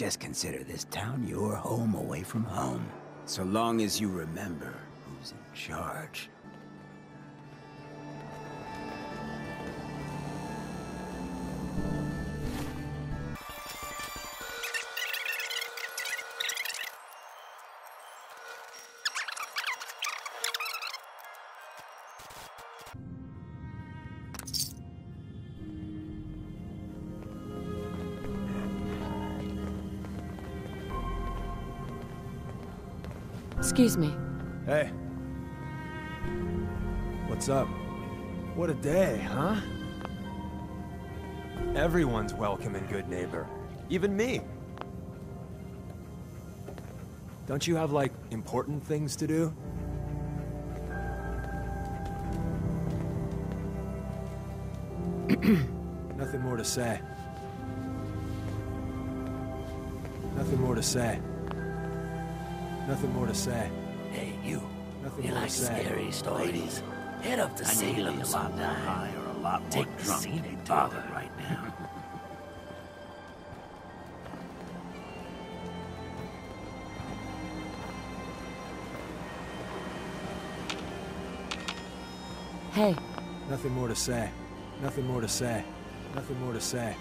Just consider this town your home away from home. So long as you remember who's in charge. Excuse me. Hey. What's up? What a day, huh? Everyone's welcome and Goodneighbor. Even me. Don't you have, like, important things to do? Nothing more to say. Nothing more to say. Nothing more to say. Hey, you. Nothing you more like to say. scary stories? Head up to I Salem a lot more sometime. high or a lot more Take the drunk to scenic be tour. bothered right now. Hey, Nothing more to say. Nothing more to say. Nothing more to say.